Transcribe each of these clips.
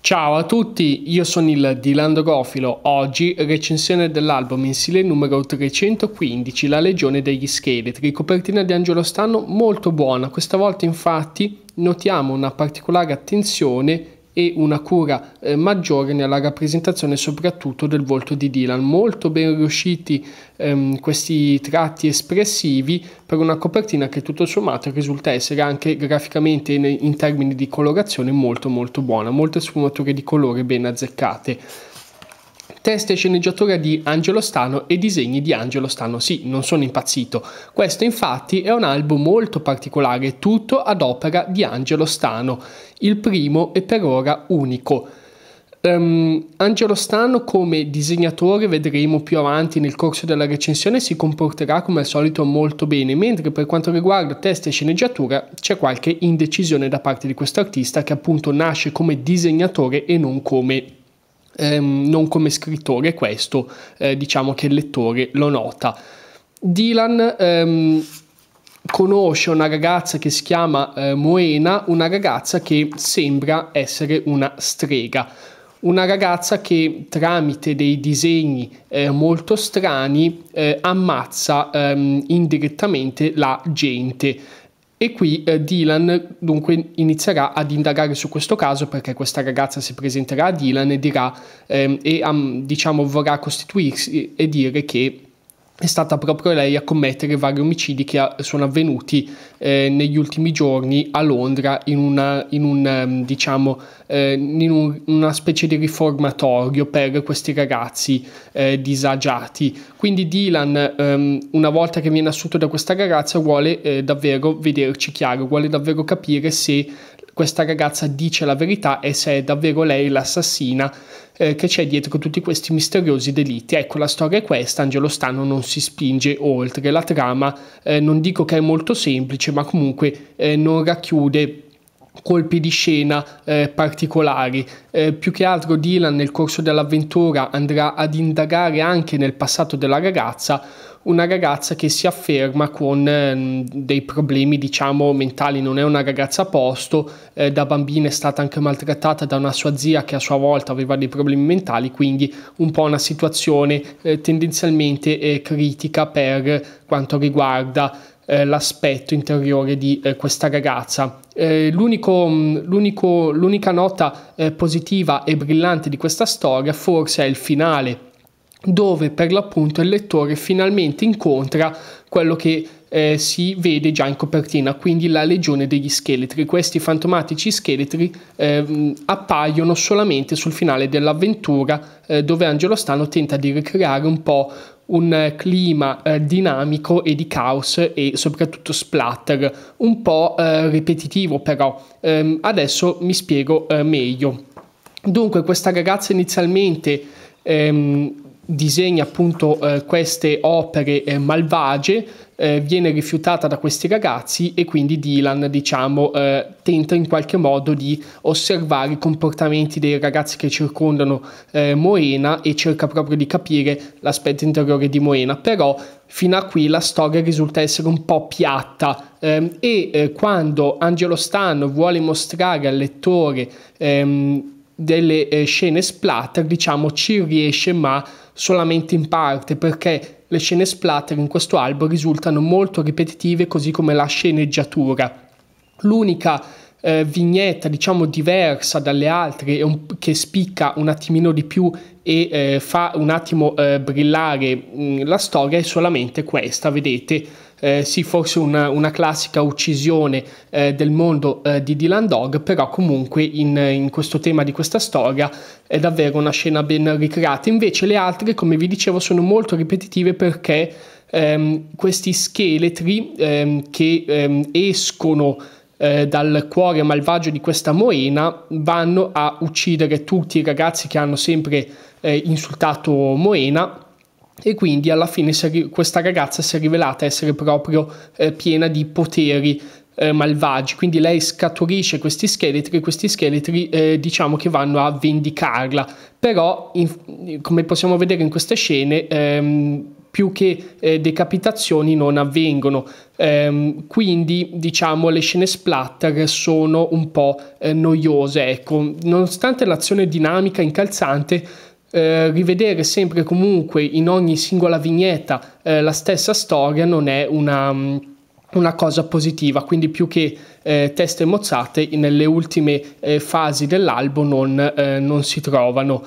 Ciao a tutti, io sono il Dylan Drofilo. Oggi recensione dell'album mensile numero 315, La Legione degli Scheletri, copertina di Angelo Stano molto buona. Questa volta infatti notiamo una particolare attenzione e una cura eh, maggiore nella rappresentazione soprattutto del volto di Dylan. Molto ben riusciti ehm, questi tratti espressivi per una copertina che tutto sommato risulta essere anche graficamente in, in termini di colorazione molto molto buona, molte sfumature di colore ben azzeccate. Testa e sceneggiatura di Angelo Stano e disegni di Angelo Stano. Sì, non sono impazzito. Questo infatti è un album molto particolare, tutto ad opera di Angelo Stano, il primo e per ora unico. Um, Angelo Stano come disegnatore vedremo più avanti nel corso della recensione si comporterà come al solito molto bene mentre per quanto riguarda testa e sceneggiatura c'è qualche indecisione da parte di questo artista che appunto nasce come disegnatore e non come ehm, non come scrittore, questo eh, diciamo che il lettore lo nota. Dylan ehm, conosce una ragazza che si chiama eh, Moena, una ragazza che sembra essere una strega. Una ragazza che tramite dei disegni eh, molto strani eh, ammazza ehm, indirettamente la gente. E qui eh, Dylan dunque inizierà ad indagare su questo caso perché questa ragazza si presenterà a Dylan e dirà ehm, e um, diciamo vorrà costituirsi e dire che è stata proprio lei a commettere vari omicidi che sono avvenuti eh, negli ultimi giorni a Londra in, una, in, un, ehm, diciamo, eh, in un, una specie di riformatorio per questi ragazzi eh, disagiati. Quindi Dylan, ehm, una volta che viene assunto da questa ragazza, vuole eh, davvero vederci chiaro, vuole davvero capire se questa ragazza dice la verità e se è davvero lei l'assassina eh, che c'è dietro tutti questi misteriosi delitti. Ecco, la storia è questa, Angelo Stano non si spinge oltre, la trama eh, non dico che è molto semplice, ma comunque eh, non racchiude colpi di scena eh, particolari. Eh, più che altro Dylan nel corso dell'avventura andrà ad indagare anche nel passato della ragazza, una ragazza che si afferma con eh, dei problemi diciamo mentali, non è una ragazza a posto, eh, da bambina è stata anche maltrattata da una sua zia che a sua volta aveva dei problemi mentali, quindi un po' una situazione eh, tendenzialmente eh, critica per quanto riguarda eh, l'aspetto interiore di eh, questa ragazza. Eh, mm, l'unica nota eh, positiva e brillante di questa storia forse è il finale, dove per l'appunto il lettore finalmente incontra quello che eh, si vede già in copertina, quindi la legione degli scheletri. Questi fantomatici scheletri eh, appaiono solamente sul finale dell'avventura, eh, dove Angelo Stano tenta di ricreare un po' un clima eh, dinamico e di caos e soprattutto splatter, un po' eh, ripetitivo però. Ehm, adesso mi spiego eh, meglio. Dunque questa ragazza inizialmente ehm, disegna appunto eh, queste opere eh, malvagie, eh, viene rifiutata da questi ragazzi e quindi Dylan diciamo eh, tenta in qualche modo di osservare i comportamenti dei ragazzi che circondano eh, Moena e cerca proprio di capire l'aspetto interiore di Moena, però fino a qui la storia risulta essere un po' piatta ehm, e eh, quando Angelo Stano vuole mostrare al lettore ehm, delle eh, scene splatter, diciamo, ci riesce, ma solamente in parte, perché le scene splatter in questo album risultano molto ripetitive, così come la sceneggiatura. L'unica eh, vignetta, diciamo, diversa dalle altre, un, che spicca un attimino di più e eh, fa un attimo eh, brillare mh, mm, la storia è solamente questa, vedete? Eh, sì, forse una, una classica uccisione eh, del mondo eh, di Dylan Dog, però comunque in, in, questo tema di questa storia è davvero una scena ben ricreata. Invece le altre, come vi dicevo, sono molto ripetitive perché ehm, questi scheletri ehm, che ehm, escono eh, dal cuore malvagio di questa Moena vanno a uccidere tutti i ragazzi che hanno sempre eh, insultato Moena e quindi alla fine questa ragazza si è rivelata essere proprio eh, piena di poteri eh, malvagi, quindi lei scaturisce questi scheletri e questi scheletri eh, diciamo che vanno a vendicarla, però in, come possiamo vedere in queste scene ehm, più che eh, decapitazioni non avvengono. Ehm, quindi diciamo le scene splatter sono un po' eh, noiose. Ecco, nonostante l'azione dinamica incalzante, eh, rivedere sempre comunque in ogni singola vignetta eh, la stessa storia non è una, una cosa positiva, quindi più che eh, teste mozzate nelle ultime eh, fasi dell'albo non, eh, non si trovano.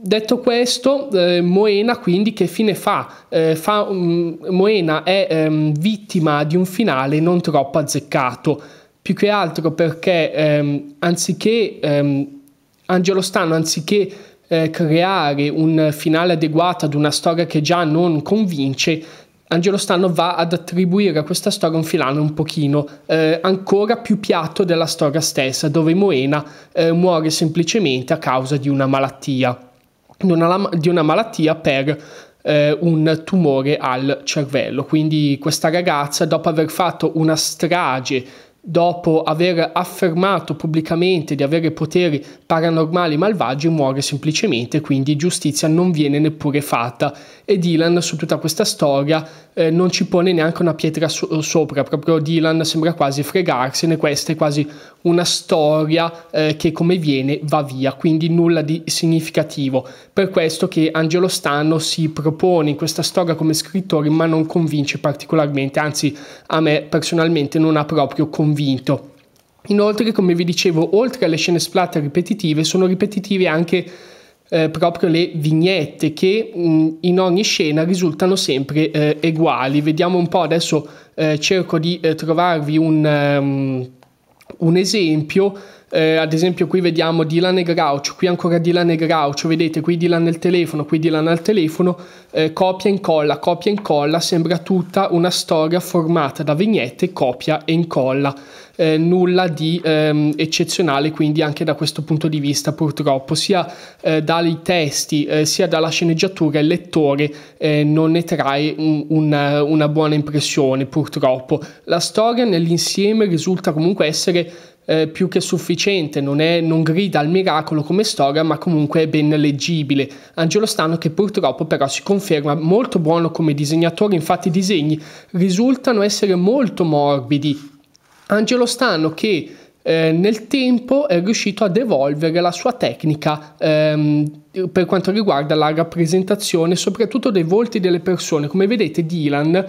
Detto questo, eh, Moena quindi che fine fa? Eh, fa um, Moena è um, vittima di un finale non troppo azzeccato, più che altro perché um, anziché Angelo Stano, anziché eh, creare un finale adeguato ad una storia che già non convince, Angelo Stano va ad attribuire a questa storia un finale un pochino eh, ancora più piatto della storia stessa, dove Moena eh, muore semplicemente a causa di una malattia di una, di una malattia per eh, un tumore al cervello. Quindi questa ragazza, dopo aver fatto una strage dopo aver affermato pubblicamente di avere poteri paranormali malvagi, muore semplicemente, quindi giustizia non viene neppure fatta. E Dylan su tutta questa storia eh, non ci pone neanche una pietra so- sopra, proprio Dylan sembra quasi fregarsene, questa è quasi una storia eh, che come viene va via, quindi nulla di significativo. Per questo che Angelo Stano si propone in questa storia come scrittore, ma non convince particolarmente, anzi a me personalmente non ha proprio convinto convinto. Inoltre, come vi dicevo, oltre alle scene splatter ripetitive, sono ripetitive anche eh, proprio le vignette che mh, in ogni scena risultano sempre eh, uguali. Vediamo un po' adesso, eh, cerco di eh, trovarvi un, um, un esempio. Eh, ad esempio qui vediamo Dylan e Groucho, qui ancora Dylan e Groucho, vedete? Qui Dylan nel telefono, qui Dylan al telefono, eh, copia e incolla, copia e incolla, sembra tutta una storia formata da vignette, copia e incolla. Eh, nulla di ehm, eccezionale quindi anche da questo punto di vista purtroppo. Sia eh, dai testi eh, sia dalla sceneggiatura il lettore eh, non ne trae un, una, una buona impressione purtroppo. La storia nell'insieme risulta comunque essere eh, più che sufficiente, non, è, non grida al miracolo come storia, ma comunque è ben leggibile. Angelo Stano che purtroppo però si conferma molto buono come disegnatore, infatti i disegni risultano essere molto morbidi. Angelo Stano che eh, nel tempo è riuscito ad evolvere la sua tecnica ehm, per quanto riguarda la rappresentazione soprattutto dei volti delle persone. Come vedete Dylan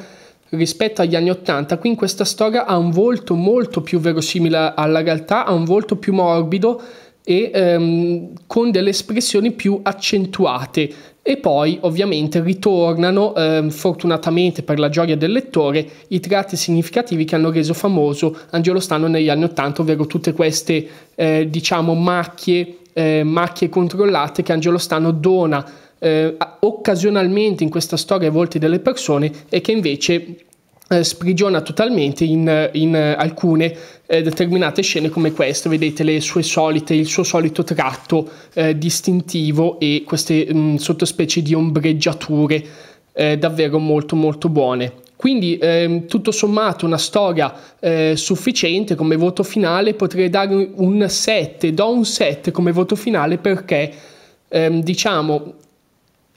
rispetto agli anni 80, qui in questa storia ha un volto molto più verosimile alla realtà, ha un volto più morbido e ehm, con delle espressioni più accentuate. E poi ovviamente ritornano ehm, fortunatamente per la gioia del lettore i tratti significativi che hanno reso famoso Angelo Stano negli anni 80 ovvero tutte queste eh, diciamo macchie, eh, macchie controllate che Angelo Stano dona eh, occasionalmente in questa storia ai volti delle persone e che invece eh, sprigiona totalmente in, in alcune eh, determinate scene come queste, vedete le sue solite, il suo solito tratto eh, distintivo e queste mh, mm, sottospecie di ombreggiature eh, davvero molto molto buone. Quindi ehm, tutto sommato una storia eh, sufficiente come voto finale, potrei dare un 7, do un 7 come voto finale perché ehm, diciamo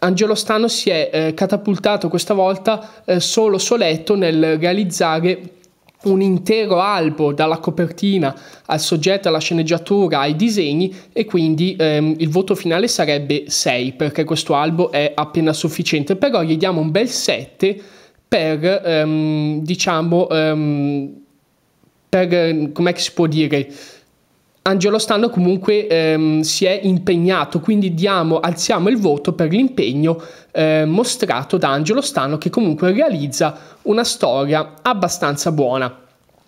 Angelo Stano si è eh, catapultato questa volta eh, solo soletto nel realizzare un intero albo dalla copertina al soggetto, alla sceneggiatura, ai disegni e quindi ehm, il voto finale sarebbe 6 perché questo albo è appena sufficiente, però gli diamo un bel 7 per ehm, diciamo ehm, per come si può dire Angelo Stano comunque ehm, si è impegnato, quindi diamo, alziamo il voto per l'impegno eh, mostrato da Angelo Stano che comunque realizza una storia abbastanza buona.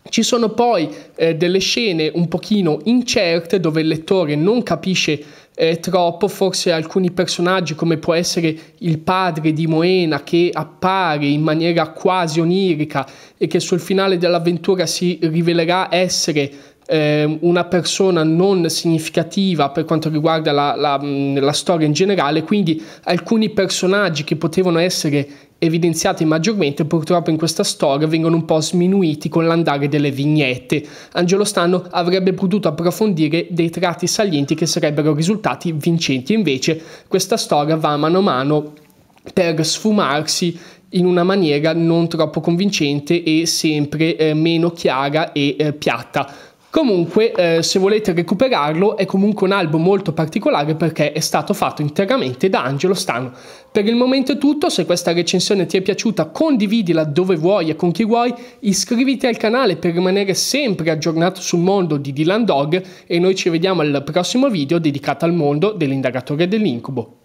Ci sono poi eh, delle scene un pochino incerte dove il lettore non capisce eh, troppo, forse alcuni personaggi come può essere il padre di Moena che appare in maniera quasi onirica e che sul finale dell'avventura si rivelerà essere eh, una persona non significativa per quanto riguarda la, la, la, storia in generale, quindi alcuni personaggi che potevano essere evidenziati maggiormente purtroppo in questa storia vengono un po' sminuiti con l'andare delle vignette. Angelo Stano avrebbe potuto approfondire dei tratti salienti che sarebbero risultati vincenti, invece questa storia va mano a mano per sfumarsi in una maniera non troppo convincente e sempre eh, meno chiara e eh, piatta. Comunque, eh, se volete recuperarlo, è comunque un album molto particolare perché è stato fatto interamente da Angelo Stano. Per il momento è tutto, se questa recensione ti è piaciuta condividila dove vuoi e con chi vuoi, iscriviti al canale per rimanere sempre aggiornato sul mondo di Dylan Dog e noi ci vediamo al prossimo video dedicato al mondo dell'indagatore dell'incubo.